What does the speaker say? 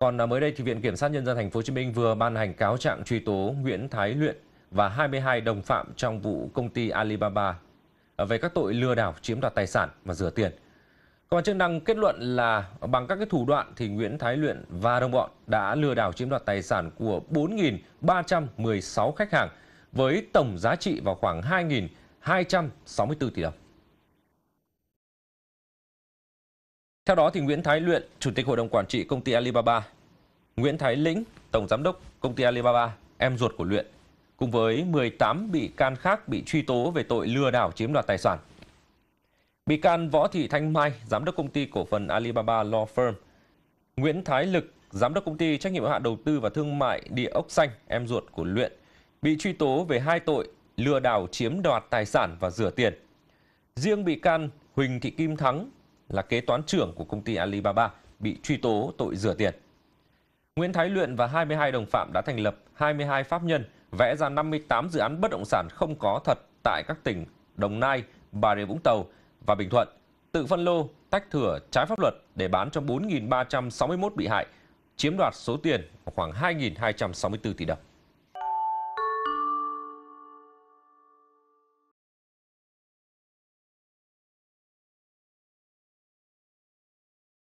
Còn à, mới đây thì Viện Kiểm sát Nhân dân Thành phố Hồ Chí Minh vừa ban hành cáo trạng truy tố Nguyễn Thái Luyện và 22 đồng phạm trong vụ công ty Alibaba à, về các tội lừa đảo chiếm đoạt tài sản và rửa tiền. Cơ quan chức năng kết luận là bằng các cái thủ đoạn thì Nguyễn Thái Luyện và đồng bọn đã lừa đảo chiếm đoạt tài sản của 4.316 khách hàng với tổng giá trị vào khoảng 2.264 tỷ đồng. Theo đó thì Nguyễn Thái Luyện, Chủ tịch Hội đồng Quản trị công ty Alibaba, Nguyễn Thái Lĩnh, Tổng Giám đốc công ty Alibaba, em ruột của Luyện, cùng với 18 bị can khác bị truy tố về tội lừa đảo chiếm đoạt tài sản. Bị can Võ Thị Thanh Mai, Giám đốc công ty cổ phần Alibaba Law Firm, Nguyễn Thái Lực, Giám đốc công ty trách nhiệm hữu hạn đầu tư và thương mại Địa ốc xanh, em ruột của Luyện, bị truy tố về hai tội lừa đảo chiếm đoạt tài sản và rửa tiền. Riêng bị can Huỳnh Thị Kim Thắng, là kế toán trưởng của công ty Alibaba bị truy tố tội rửa tiền. Nguyễn Thái Luyện và 22 đồng phạm đã thành lập 22 pháp nhân vẽ ra 58 dự án bất động sản không có thật tại các tỉnh Đồng Nai, Bà Rịa Vũng Tàu và Bình Thuận, tự phân lô, tách thửa trái pháp luật để bán cho 4.361 bị hại, chiếm đoạt số tiền khoảng 2.264 tỷ đồng.